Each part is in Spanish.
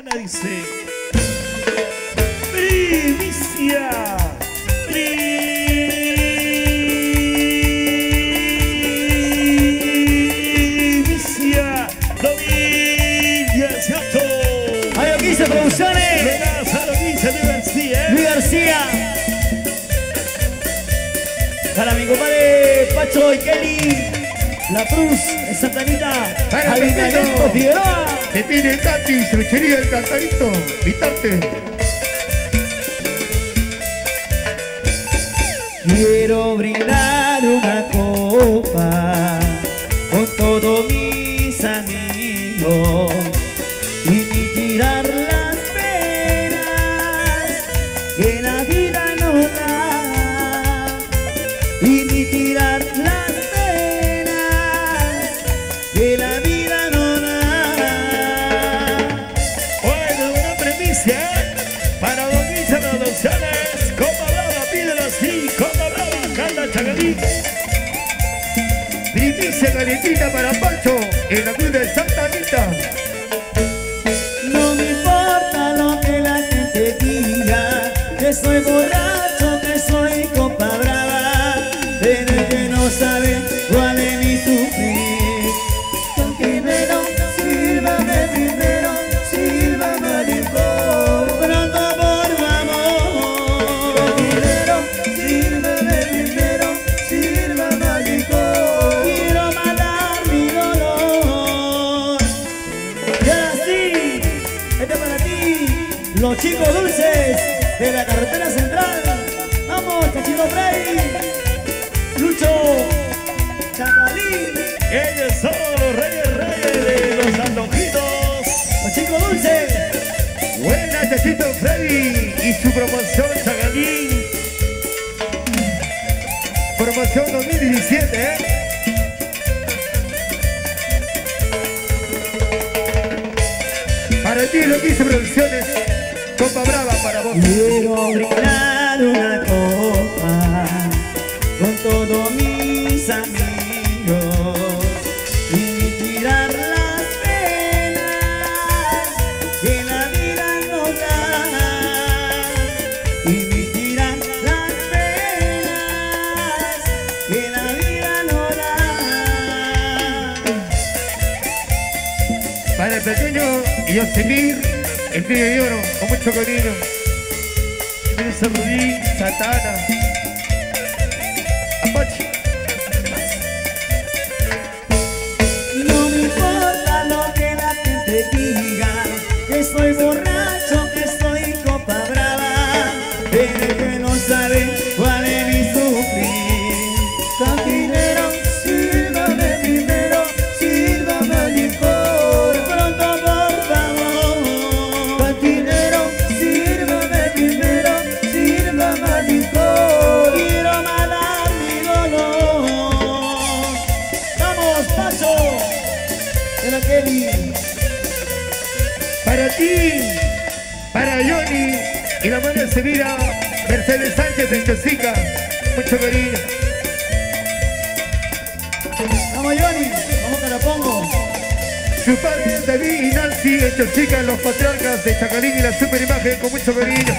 Santana dice. Primicia. Primicia 2018. Hay 15 producciones. Regaza lo dice Luis García. ¿eh? Luis García. Para mi compadre Pacho y Kelly. La Cruz Santanita. Pepito. Figueroa. Se tiene el Tati, cervecería el cantarito, vitarte. Quiero brindar una copa con todos mis amigos y tirar las penas Calientita para Pancho, en la cruz de Santa Anita. No me importa lo que la gente diga, que soy borracho, los chicos dulces de la carretera central. Vamos, Chachito Frey, Lucho, Chacalín, Ellos son los reyes, reyes de los antojitos. los chicos dulces. Buena Chachito Freddy y su promoción Chagalín. Promoción 2017, ¿eh? Para ti lo que hice producciones, Copa Brava para vos. Quiero brindar una copa con todos mis amigos y tirar las penas que la vida nos da y tirar las penas que la vida nos da. Para el pequeño Yosemir, el niño de oro, con mucho cariño. Nelson Rubí, Satana. Apache. No me importa lo que la gente diga, que soy Para ti, para Johnny y la mano de Sevilla, Mercedes Sánchez en Chosica. Mucho cariño. Vamos, Johnny. Vamos que la pongo. Su padre David y Nancy en Chosica, los patriarcas de Chacalín y la superimagen con mucho cariño.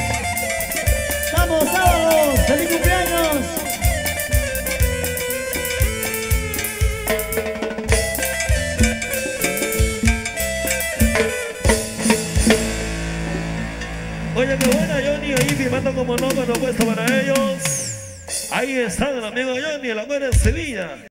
Oye, qué buena Johnny ahí firmando como no, pero puesto para ellos. Ahí está el amigo Johnny, el amor en Sevilla.